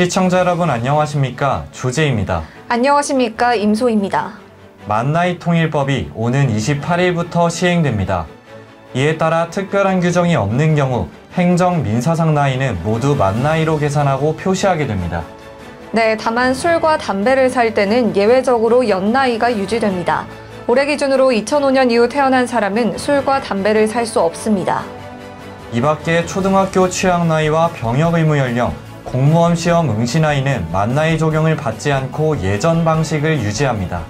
시청자 여러분 안녕하십니까? 조재입니다. 안녕하십니까 임소입니다. 만나이 통일법이 오는 28일부터 시행됩니다. 이에 따라 특별한 규정이 없는 경우 행정 민사상 나이는 모두 만 나이로 계산하고 표시하게 됩니다. 네, 다만 술과 담배를 살 때는 예외적으로 연나이가 유지됩니다. 올해 기준으로 2005년 이후 태어난 사람은 술과 담배를 살 수 없습니다. 이 밖에 초등학교 취학 나이와 병역 의무 연령, 공무원 시험 응시 나이는 만 나이 적용을 받지 않고 예전 방식을 유지합니다.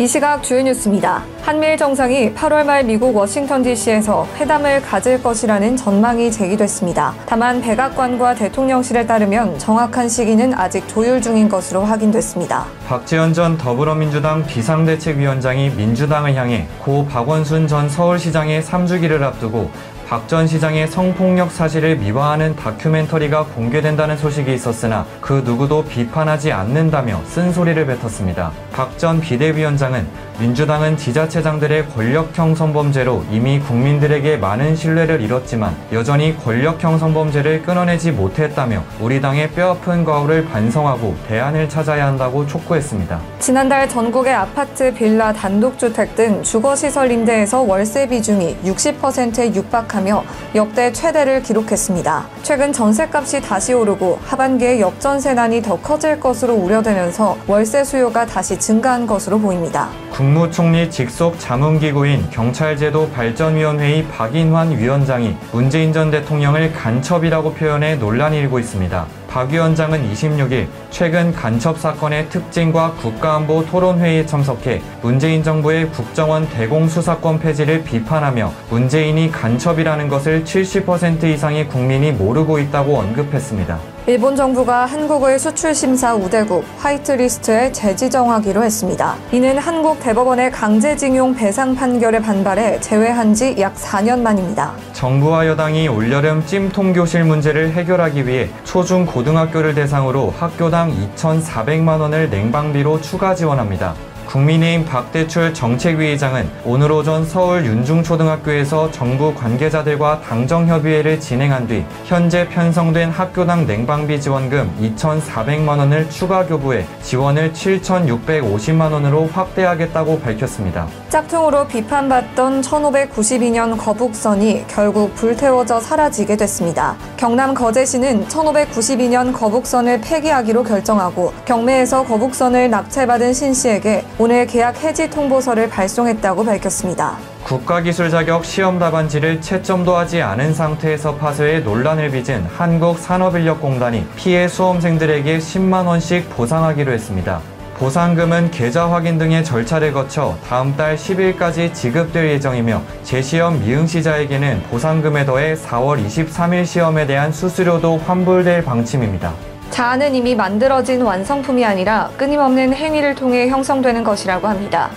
이 시각 주요 뉴스입니다. 한미일 정상이 8월 말 미국 워싱턴 DC에서 회담을 가질 것이라는 전망이 제기됐습니다. 다만 백악관과 대통령실에 따르면 정확한 시기는 아직 조율 중인 것으로 확인됐습니다. 박지원 전 더불어민주당 비상대책위원장이 민주당을 향해 고 박원순 전 서울시장의 3주기를 앞두고 박 전 시장의 성폭력 사실을 미화하는 다큐멘터리가 공개된다는 소식이 있었으나 그 누구도 비판하지 않는다며 쓴소리를 뱉었습니다. 박 전 비대위원장은 민주당은 지자체장들의 권력형 성범죄로 이미 국민들에게 많은 신뢰를 잃었지만 여전히 권력형 성범죄를 끊어내지 못했다며 우리 당의 뼈아픈 과오를 반성하고 대안을 찾아야 한다고 촉구했습니다. 지난달 전국의 아파트, 빌라, 단독주택 등 주거시설 임대에서 월세 비중이 60%에 육박 하며 역대 최대를 기록했습니다. 최근 전세값이 다시 오르고 하반기에 역전세난이 더 커질 것으로 우려되면서 월세 수요가 다시 증가한 것으로 보입니다. 국무총리 직속 자문기구인 경찰제도 발전위원회의 박인환 위원장이 문재인 전 대통령을 간첩이라고 표현해 논란이 일고 있습니다. 박 위원장은 26일 최근 간첩 사건의 특징과 국가안보 토론회의에 참석해 문재인 정부의 국정원 대공수사권 폐지를 비판하며 문재인이 간첩이라는 것을 70% 이상의 국민이 모르고 있다고 언급했습니다. 일본 정부가 한국의 수출 심사 우대국 화이트리스트에 재지정하기로 했습니다. 이는 한국 대법원의 강제징용 배상 판결에 반발해 제외한 지 약 4년 만입니다. 정부와 여당이 올여름 찜통교실 문제를 해결하기 위해 초중 고등학교를 대상으로 학교당 2,400만 원을 냉방비로 추가 지원합니다. 국민의힘 박대출 정책위의장은 오늘 오전 서울 윤중초등학교에서 정부 관계자들과 당정협의회를 진행한 뒤 현재 편성된 학교당 냉방비 지원금 2,400만 원을 추가 교부해 지원을 7,650만 원으로 확대하겠다고 밝혔습니다. 짝퉁으로 비판받던 1592년 거북선이 결국 불태워져 사라지게 됐습니다. 경남 거제시는 1592년 거북선을 폐기하기로 결정하고 경매에서 거북선을 낙찰받은 신 씨에게 오늘 계약 해지 통보서를 발송했다고 밝혔습니다. 국가기술 자격 시험 답안지를 채점도 하지 않은 상태에서 파쇄해 논란을 빚은 한국산업인력공단이 피해 수험생들에게 10만 원씩 보상하기로 했습니다. 보상금은 계좌 확인 등의 절차를 거쳐 다음 달 10일까지 지급될 예정이며 재시험 미응시자에게는 보상금에 더해 4월 23일 시험에 대한 수수료도 환불될 방침입니다. 자아는 이미 만들어진 완성품이 아니라 끊임없는 행위를 통해 형성되는 것이라고 합니다.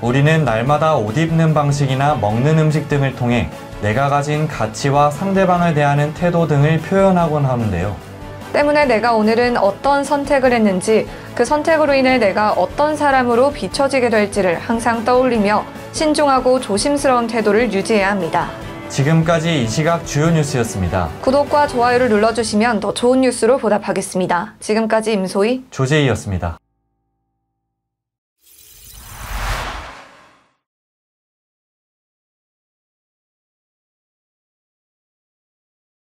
우리는 날마다 옷 입는 방식이나 먹는 음식 등을 통해 내가 가진 가치와 상대방을 대하는 태도 등을 표현하곤 하는데요. 때문에 내가 오늘은 어떤 선택을 했는지 그 선택으로 인해 내가 어떤 사람으로 비춰지게 될지를 항상 떠올리며 신중하고 조심스러운 태도를 유지해야 합니다. 지금까지 이 시각 주요 뉴스였습니다. 구독과 좋아요를 눌러주시면 더 좋은 뉴스로 보답하겠습니다. 지금까지 임소희 조재희였습니다.